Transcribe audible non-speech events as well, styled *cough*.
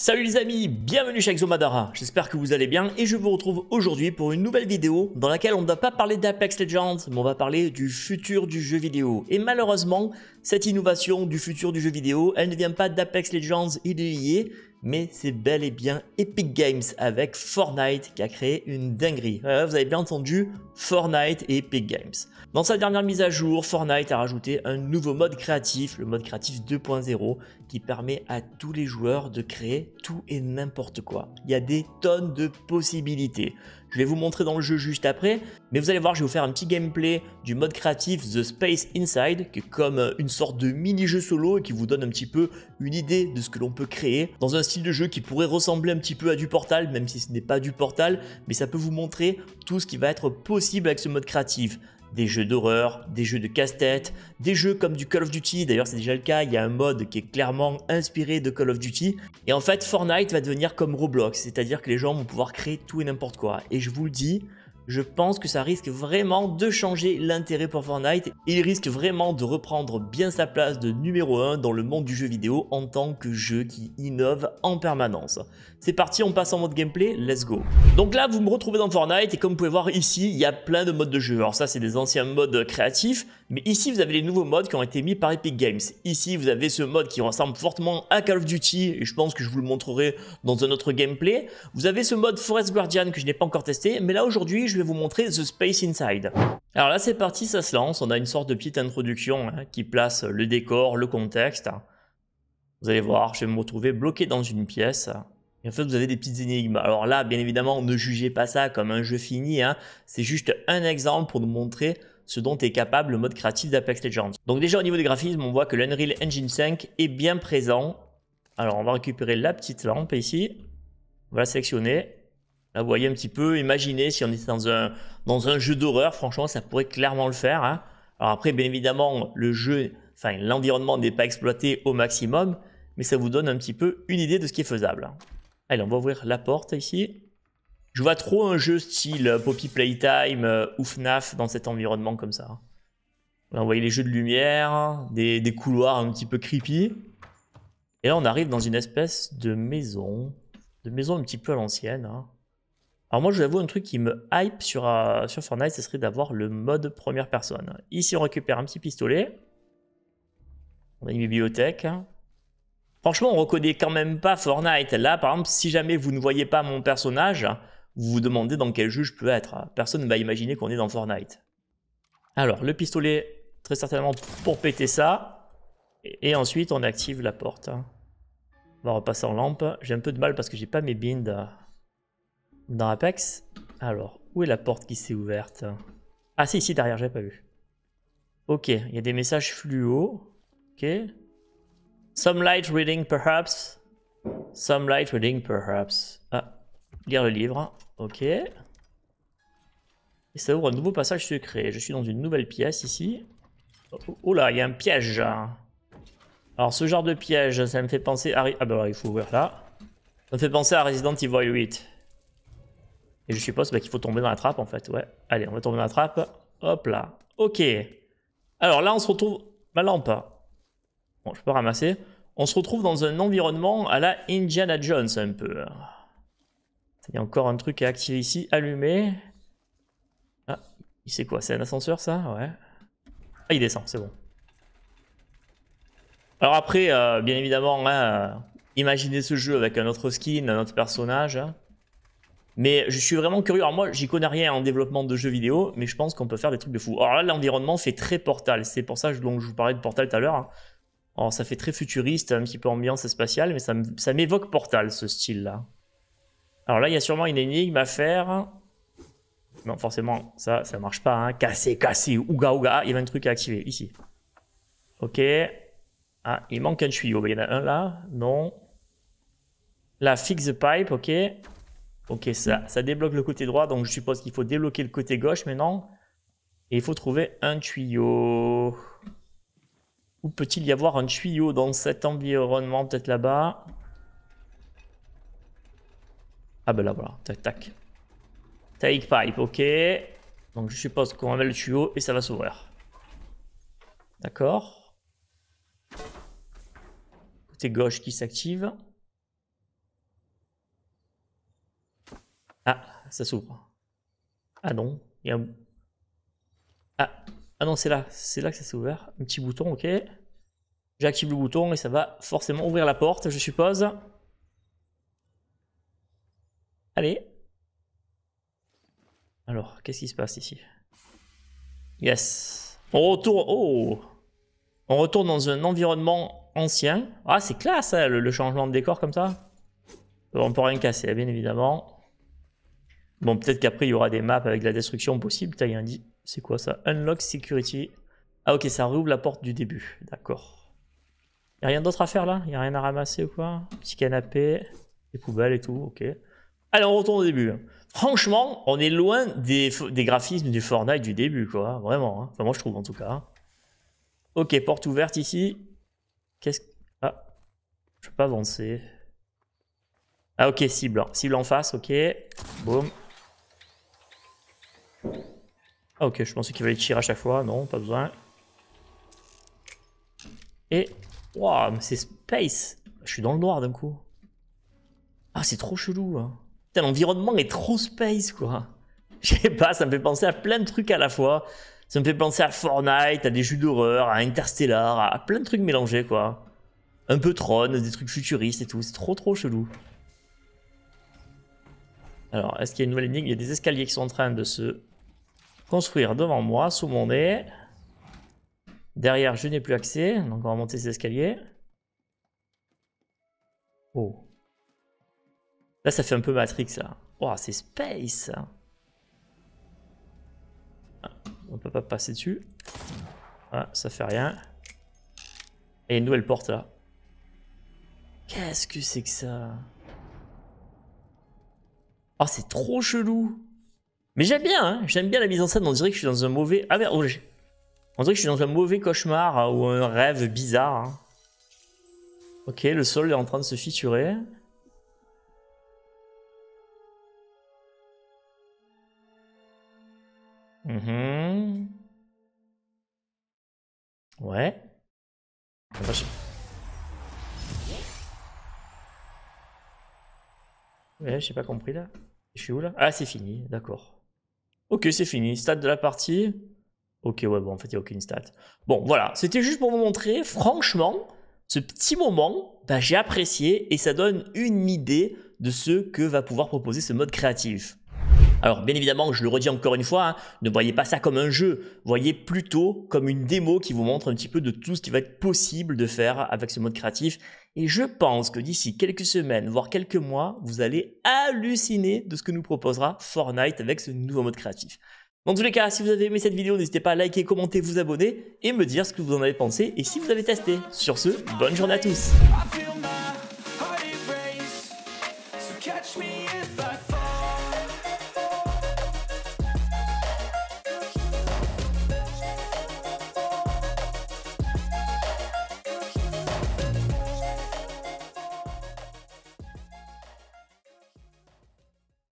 Salut les amis, bienvenue chez Exomadara, j'espère que vous allez bien et je vous retrouve aujourd'hui pour une nouvelle vidéo dans laquelle on ne va pas parler d'Apex Legends, mais on va parler du futur du jeu vidéo. Et malheureusement, cette innovation du futur du jeu vidéo, elle ne vient pas d'Apex Legends et de EA, mais c'est bel et bien Epic Games avec Fortnite qui a créé une dinguerie. vous avez bien entendu, Fortnite et Epic Games. Dans sa dernière mise à jour, Fortnite a rajouté un nouveau mode créatif, le mode créatif 2.0, qui permet à tous les joueurs de créer tout et n'importe quoi. Il y a des tonnes de possibilités. Je vais vous montrer dans le jeu juste après, mais vous allez voir, je vais vous faire un petit gameplay du mode créatif The Space Inside, qui est comme une sorte de mini-jeu solo et qui vous donne un petit peu une idée de ce que l'on peut créer dans un style de jeu qui pourrait ressembler un petit peu à du Portal, même si ce n'est pas du Portal, mais ça peut vous montrer tout ce qui va être possible avec ce mode créatif des jeux d'horreur, des jeux de casse-tête, des jeux comme du Call of Duty, d'ailleurs c'est déjà le cas, il y a un mode qui est clairement inspiré de Call of Duty, et en fait Fortnite va devenir comme Roblox, c'est-à-dire que les gens vont pouvoir créer tout et n'importe quoi, et je vous le dis, je pense que ça risque vraiment de changer l'intérêt pour Fortnite il risque vraiment de reprendre bien sa place de numéro 1 dans le monde du jeu vidéo en tant que jeu qui innove en permanence. C'est parti, on passe en mode gameplay, let's go. Donc là, vous me retrouvez dans Fortnite et comme vous pouvez voir ici, il y a plein de modes de jeu. Alors ça, c'est des anciens modes créatifs, mais ici, vous avez les nouveaux modes qui ont été mis par Epic Games. Ici, vous avez ce mode qui ressemble fortement à Call of Duty et je pense que je vous le montrerai dans un autre gameplay. Vous avez ce mode Forest Guardian que je n'ai pas encore testé, mais là aujourd'hui, je vais vous montrer The Space Inside. Alors là, c'est parti, ça se lance. On a une sorte de petite introduction hein, qui place le décor, le contexte. Vous allez voir, je vais me retrouver bloqué dans une pièce. Et en fait, vous avez des petites énigmes. Alors là, bien évidemment, ne jugez pas ça comme un jeu fini. Hein. C'est juste un exemple pour nous montrer ce dont est capable le mode créatif d'Apex Legends. Donc déjà, au niveau des graphismes, on voit que l'Unreal Engine 5 est bien présent. Alors, on va récupérer la petite lampe ici. On va la sélectionner. Là, vous voyez un petit peu, imaginez si on était dans un, dans un jeu d'horreur, franchement, ça pourrait clairement le faire. Hein. Alors après, bien évidemment, le jeu, enfin, l'environnement n'est pas exploité au maximum, mais ça vous donne un petit peu une idée de ce qui est faisable. Allez, on va ouvrir la porte ici. Je vois trop un jeu style Poppy Playtime euh, ou FNAF dans cet environnement comme ça. Là, on voit les jeux de lumière, des, des, couloirs un petit peu creepy. Et là, on arrive dans une espèce de maison. De maison un petit peu à l'ancienne. Hein. Alors moi, je vous avoue, un truc qui me hype sur, euh, sur Fortnite, ce serait d'avoir le mode première personne. Ici, on récupère un petit pistolet. On a une bibliothèque. Franchement, on reconnaît quand même pas Fortnite. Là, par exemple, si jamais vous ne voyez pas mon personnage, vous vous demandez dans quel jeu je peux être. Personne ne va imaginer qu'on est dans Fortnite. Alors, le pistolet, très certainement pour péter ça. Et, ensuite, on active la porte. On va repasser en lampe. J'ai un peu de mal parce que j'ai pas mes binds dans Apex. Alors, où est la porte qui s'est ouverte? Ah, c'est ici derrière, j'avais pas vu. Ok, il y a des messages fluo. Ok. Some light reading perhaps. Some light reading perhaps. Lire le livre. Ok. Et ça ouvre un nouveau passage secret. Je suis dans une nouvelle pièce ici. Oh, là, il y a un piège. Alors ce genre de piège, ça me fait penser à... Ah bah il faut ouvrir là. Ça me fait penser à Resident Evil 8. Et je suppose bah, qu'il faut tomber dans la trappe en fait. Ouais. Allez, on va tomber dans la trappe. Hop là. Ok. Alors là, on se retrouve... Ma lampe. Bon, je peux ramasser. On se retrouve dans un environnement à la Indiana Jones un peu. Il y a encore un truc à activer ici. Allumer. Ah, c'est quoi? C'est un ascenseur ça? Ouais. Ah, il descend, c'est bon. Alors après, euh, bien évidemment, hein, imaginez ce jeu avec un autre skin, un autre personnage. Hein. Mais je suis vraiment curieux. Alors moi, j'y connais rien en développement de jeux vidéo, mais je pense qu'on peut faire des trucs de fou. Alors là, l'environnement fait très Portal. C'est pour ça que je vous parlais de Portal tout à l'heure. Hein. Alors ça fait très futuriste, un petit peu ambiance spatiale, mais ça m'évoque Portal, ce style-là. Alors là, il y a sûrement une énigme à faire. Non, forcément, ça, ça marche pas. Hein. Casser, casser, ouga, ouga. Il y a un truc à activer, ici. Ok. Ah, il manque un tuyau. Il y en a un là. Non. Là, fix the pipe, ok. Ok, ça, ça débloque le côté droit, donc je suppose qu'il faut débloquer le côté gauche maintenant. Et il faut trouver un tuyau. Où peut-il y avoir un tuyau dans cet environnement Peut-être là-bas? Ah ben là, voilà. Tac, tac. Take pipe, ok. Donc je suppose qu'on mettre le tuyau et ça va s'ouvrir. D'accord. Côté gauche qui s'active. Ah, ça s'ouvre. Ah non, il y a un... Ah, ah non, c'est là, c'est là que ça s'est ouvert. Un petit bouton, ok. J'active le bouton et ça va forcément ouvrir la porte, je suppose. Allez. Alors, qu'est-ce qui se passe ici? Yes. On retourne... Oh On retourne dans un environnement ancien. Ah, c'est classe, hein, le, changement de décor comme ça. On peut rien casser, bien évidemment. Bon, peut-être qu'après, il y aura des maps avec la destruction possible. Putain, il dit... C'est quoi ça? Unlock Security. Ah, ok, ça rouvre la porte du début. D'accord. Il a rien d'autre à faire, là? Il a rien à ramasser ou quoi? Petit canapé, des poubelles et tout, ok. Allez, on retourne au début. Franchement, on est loin des, graphismes du Fortnite du début, quoi. Vraiment. Hein. Enfin, moi, je trouve, en tout cas. Ok, porte ouverte ici. Qu'est-ce... Ah, je peux pas avancer. Ah, ok, cible. Cible en face, ok. Boum. Ah, ok, je pensais qu'il fallait tirer à chaque fois. Non, pas besoin. Et... Waouh, mais c'est space Je suis dans le noir d'un coup. Ah, c'est trop chelou. Hein l'environnement est trop space, quoi. *laughs* Je sais pas, ça me fait penser à plein de trucs à la fois. Ça me fait penser à Fortnite, à des jeux d'horreur, à Interstellar, à plein de trucs mélangés, quoi. Un peu Tron, des trucs futuristes et tout. C'est trop, trop chelou. Alors, est-ce qu'il y a une nouvelle énigme? Il y a des escaliers qui sont en train de se construire devant moi, sous mon nez. Derrière, je n'ai plus accès, donc on va monter ces escaliers. Oh. Là, ça fait un peu Matrix, là. Oh, c'est space ah, On peut pas passer dessus. Ah, ça fait rien. Et une nouvelle porte, là. Qu'est-ce que c'est que ça? Oh, c'est trop chelou Mais j'aime bien, hein J'aime bien la mise en scène. On dirait que je suis dans un mauvais... Ah merde, oh, on dirait que je suis dans un mauvais cauchemar hein, ou un rêve bizarre. Hein. Ok, le sol est en train de se fissurer. Mhm. Ouais. Ouais, j'ai pas compris là. Je suis où là? Ah, c'est fini, d'accord. Ok, c'est fini. Stade de la partie. Ok, ouais, bon, en fait, il n'y a aucune stat. Bon, voilà, c'était juste pour vous montrer, franchement, ce petit moment, bah, j'ai apprécié et ça donne une idée de ce que va pouvoir proposer ce mode créatif. Alors bien évidemment, je le redis encore une fois, hein, ne voyez pas ça comme un jeu, voyez plutôt comme une démo qui vous montre un petit peu de tout ce qui va être possible de faire avec ce mode créatif. Et je pense que d'ici quelques semaines, voire quelques mois, vous allez halluciner de ce que nous proposera Fortnite avec ce nouveau mode créatif. Dans tous les cas, si vous avez aimé cette vidéo, n'hésitez pas à liker, commenter, vous abonner et me dire ce que vous en avez pensé et si vous avez testé. Sur ce, bonne journée à tous